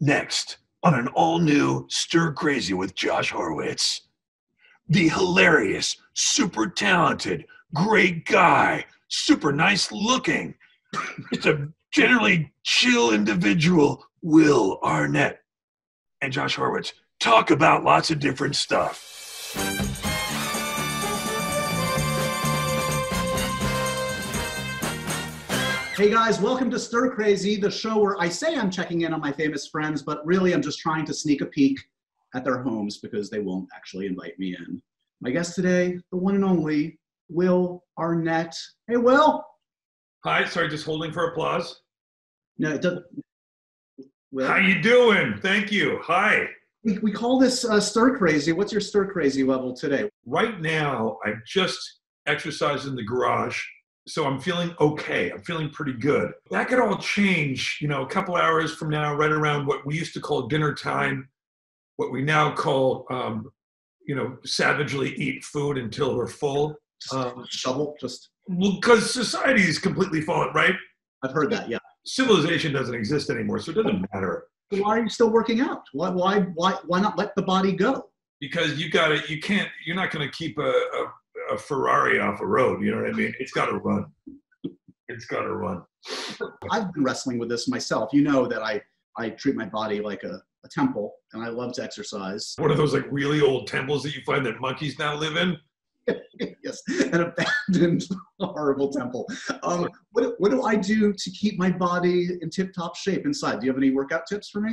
Next, on an all new Stir Crazy with Josh Horowitz, the hilarious, super talented, great guy, super nice looking, just a generally chill individual, Will Arnett and Josh Horowitz talk about lots of different stuff. Hey guys, welcome to Stir Crazy, the show where I say I'm checking in on my famous friends, but really I'm just trying to sneak a peek at their homes because they won't actually invite me in. My guest today, the one and only Will Arnett. Hey, Will. Hi, sorry, just holding for applause. No, it doesn't. Will? How you doing? Thank you. Hi. We, we call this uh, Stir Crazy. What's your Stir Crazy level today? Right now, I'm just exercising in the garage, so I'm feeling okay. I'm feeling pretty good. That could all change, you know, a couple hours from now, right around what we used to call dinner time, what we now call, um, you know, savagely eat food until we're full. Um, shovel, just. Because society is completely fallen, right? I've heard that, yeah. Civilization doesn't exist anymore, so it doesn't matter. So why are you still working out? Why, why, why, why not let the body go? because you got to you can't you're not going to keep a, a, a ferrari off a road you know what i mean it's got to run it's got to run I've been wrestling with this myself. You know that I, I treat my body like a, a temple and I love to exercise. one of those like really old temples that you find that monkeys now live in yes, an abandoned, horrible temple. Um, what, what do I do to keep my body in tip top shape inside? Do you have any workout tips for me?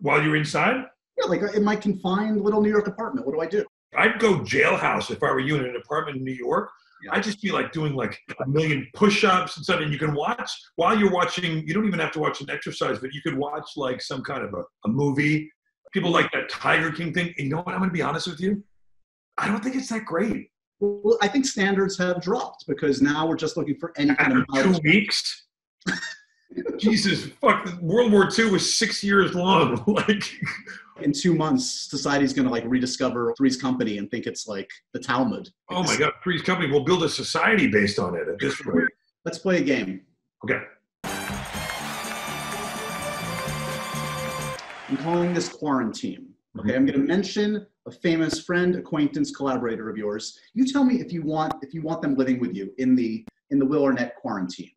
while you're inside Yeah, like in my confined little New York apartment, what do I do? I'd go jailhouse if i were you in an apartment in new york Yeah. i'd just be like doing like a million push-ups and stuff and you can watch while you're watching you don't even have to watch an exercise but you could watch like some kind of a, a movie people like that tiger king thing and you know what i'm going to be honest with you i don't think it's that great Well, I think standards have dropped because now we're just looking for any kind after of two weeks. Jesus, fuck! World War II was six years long. like, In two months, society's going to like rediscover Three's Company and think it's like the Talmud. oh my God, Three's Company will build a society based on it at this rate. Let's play a game. Okay. I'm calling this Quaranteam. Okay, mm-hmm. I'm going to mention a famous friend, acquaintance, collaborator of yours. You tell me if you want if you want them living with you in the in the Will Arnett quaranteam.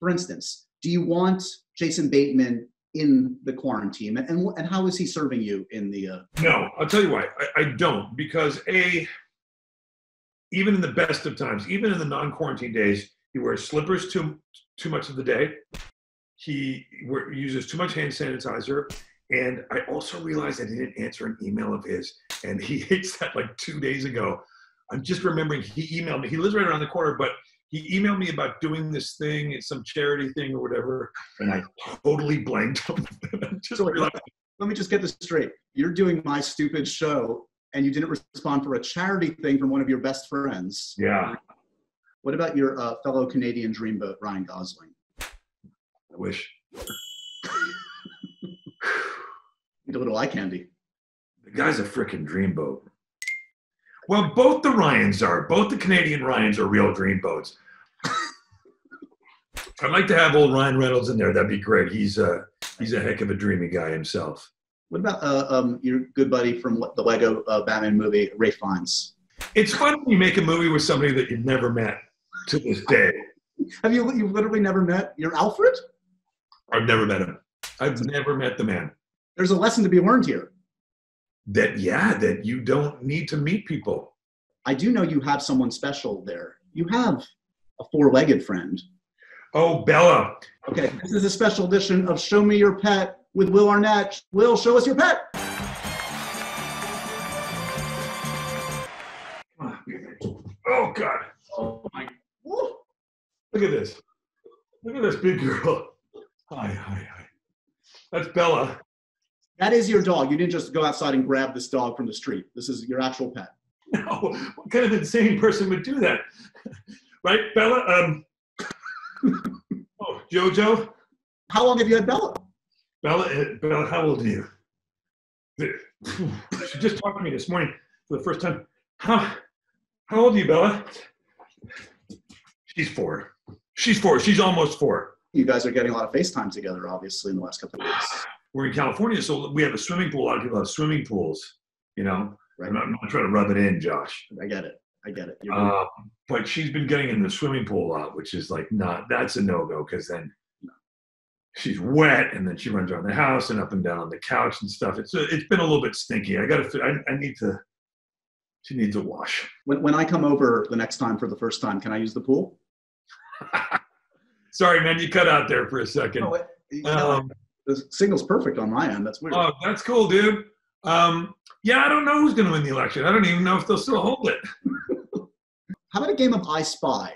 For instance, do you want Jason Bateman in the quaranteam, and and, how is he serving you in the? Uh, No, I'll tell you why. I, I don't because a even in the best of times, even in the non-quarantine days, he wears slippers too too much of the day. He wear, uses too much hand sanitizer, and I also realized I didn't answer an email of his, and he hits that like two days ago. I'm just remembering he emailed me. He lives right around the corner, but he emailed me about doing this thing, it's some charity thing or whatever, and I totally blanked him. Just So, realized let me just get this straight. You're doing my stupid show, and you didn't respond for a charity thing from one of your best friends. yeah, What about your uh, fellow Canadian dreamboat, Ryan Gosling? I wish. Need a little eye candy. The guy's a freaking dreamboat. Well, both the Ryans are. Both the Canadian Ryans are real dreamboats. I'd like to have old Ryan Reynolds in there. That'd be great. He's a he's a heck of a dreamy guy himself. What about uh, um, your good buddy from the Lego uh, Batman movie, Ralph Fiennes? It's fun when you make a movie with somebody that you've never met to this day. Have you you've literally never met your Alfred? I've never met him. I've never met the man. There's a lesson to be learned here. That yeah, that you don't need to meet people. I do know you have someone special there. You have a four-legged friend. Oh, Bella. Okay, this is a special edition of Show Me Your Pet with Will Arnett. Will, show us your pet. Oh God. Oh my! Woo. Look at this. Look at this big girl. Hi, hi, hi. That's Bella. That is your dog. You didn't just go outside and grab this dog from the street. This is your actual pet. No, what kind of insane person would do that? Right, Bella? Um, oh, Jojo? How long have you had Bella? Bella, uh, Bella, how old are you? She just talked to me this morning for the first time. How, how old are you, Bella? She's four. She's four. She's almost four. You guys are getting a lot of FaceTime together, obviously, in the last couple of weeks. We're in California, so we have a swimming pool. A lot of people have swimming pools. You know, Right. I'm not, I'm not trying to rub it in, Josh. I get it. I get it. Um, but she's been getting in the swimming pool a lot, which is like not that's a no go because then she's wet and then she runs around the house and up and down on the couch and stuff. It's it's been a little bit stinky. I got to. I, I need to. She needs a wash. when, when I come over the next time for the first time, can I use the pool? Sorry, man, you cut out there for a second. Oh, it- you know, Um, the signal's perfect on my end. That's weird. oh, that's cool, dude. Um, yeah, I don't know who's going to win the election. I don't even know if they'll still hold it. How about a game of I Spy?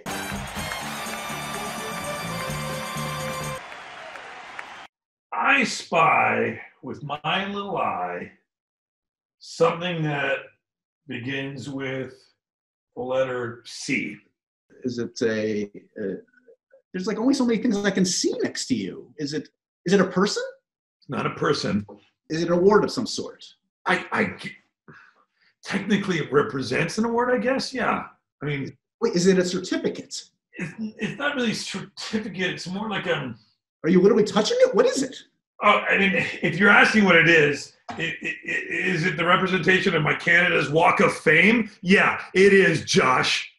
I spy with my little eye something that begins with the letter C. Is it a? Uh, there's like only so many things I can see next to you. Is it? Is it a person? It's not a person. Is it an award of some sort? I, I technically it represents an award, I guess. Yeah. I mean, Wait, is it a certificate? it's, it's not really a certificate. It's more like a. Are you literally touching it? What is it? Oh, I mean, if you're asking what it is, i- i- i- is it the representation of my Canada's Walk of Fame? Yeah, it is, Josh.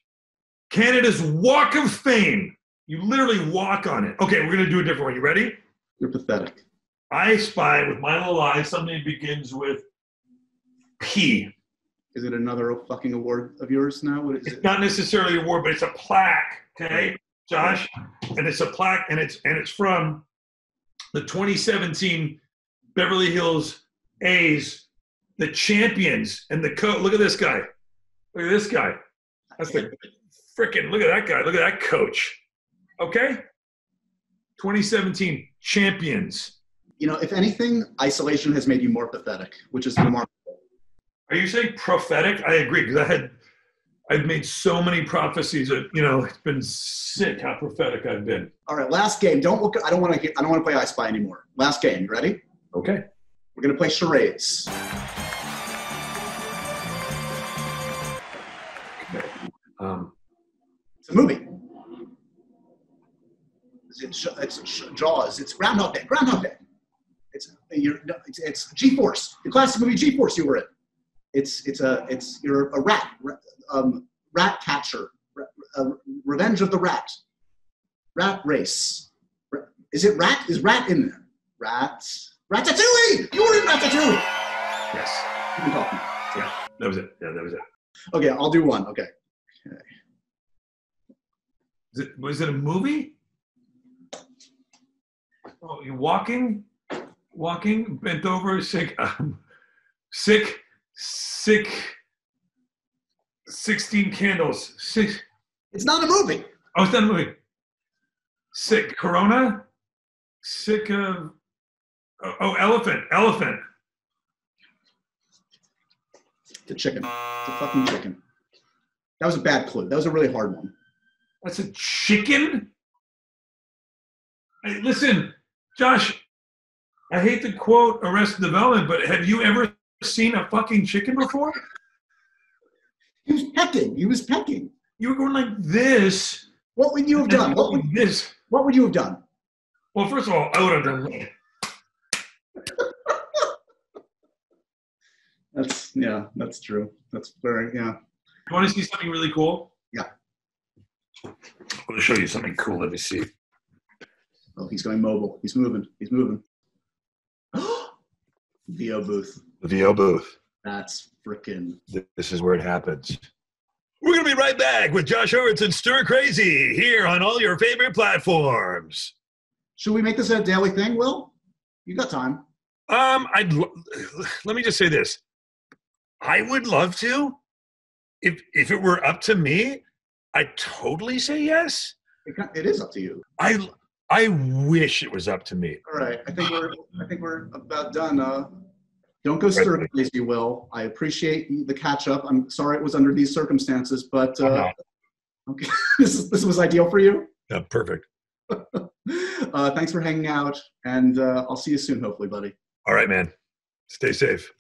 Canada's Walk of Fame. You literally walk on it. Okay, we're gonna do a different one. You ready? You're pathetic. I spy with my little eye something that begins with P. Is it another fucking award of yours now? What is It's it? not necessarily a award, but it's a plaque. Okay, Josh, and it's a plaque, and it's and it's from the 2017 Beverly Hills A's, the champions, and the coach. Look at this guy. Look at this guy. That's the freaking. Look at that guy. Look at that coach. Okay. 2017 champions. You know, if anything, isolation has made you more pathetic, which is remarkable. Are you saying prophetic? I agree because I had I've made so many prophecies that you know it's been sick how prophetic I've been. All right, last game. Don't look. I don't want to. I don't want to play I Spy anymore. Last game. You ready? Okay. We're gonna play charades. Um, It's a movie. Is it? Sh- It's Jaws. It's Groundhog Day. Groundhog Day. It's you're, it's, it's G-Force. The classic movie G-Force you were in. It's it's a it's you're a rat um, rat catcher. Uh, Revenge of the Rat. Rat race. Is it rat? Is rat in there? Rat. Ratatouille. You were in Ratatouille. yes, You can talk now. that was it. Yeah, that was it. Okay, I'll do one. Okay. Is it was it a movie? Oh, you're walking, walking, bent over, sick, um, sick, sick. Sixteen candles. Six. It's not a movie. Oh, it's not a movie. Sick. Corona. Sick of. Oh, oh, elephant. Elephant. It's a chicken. It's a fucking chicken. That was a bad clue. That was a really hard one. That's a chicken? Hey, listen, Josh, I hate to quote Arrested Development, but have you ever seen a fucking chicken before? He was pecking. He was pecking. You were going like this. What would you have done? What would, this. what would you have done? Well, first of all, I would have done. That's yeah. That's true. That's very yeah. You want to see something really cool? Yeah. I'm going to show you something cool. Let me see. Oh, he's going mobile. He's moving. He's moving. VO booth. The VO booth. That's freaking. This is where it happens. We're going to be right back with Josh Horowitz and Stir Crazy here on all your favorite platforms. Should we make this a daily thing? Will you got time? Um, I'd lo- let me just say this. I would love to. If if it were up to me, I'd totally say yes. It, it is up to you. I I wish it was up to me. All right. I think we're. I think we're about done. Uh, don't go stir crazy, Will. I appreciate the catch up. I'm sorry it was under these circumstances, but uh, okay, this is, this was ideal for you. Yeah, perfect. Uh, thanks for hanging out, and uh, I'll see you soon, hopefully, buddy. All right, man. Stay safe.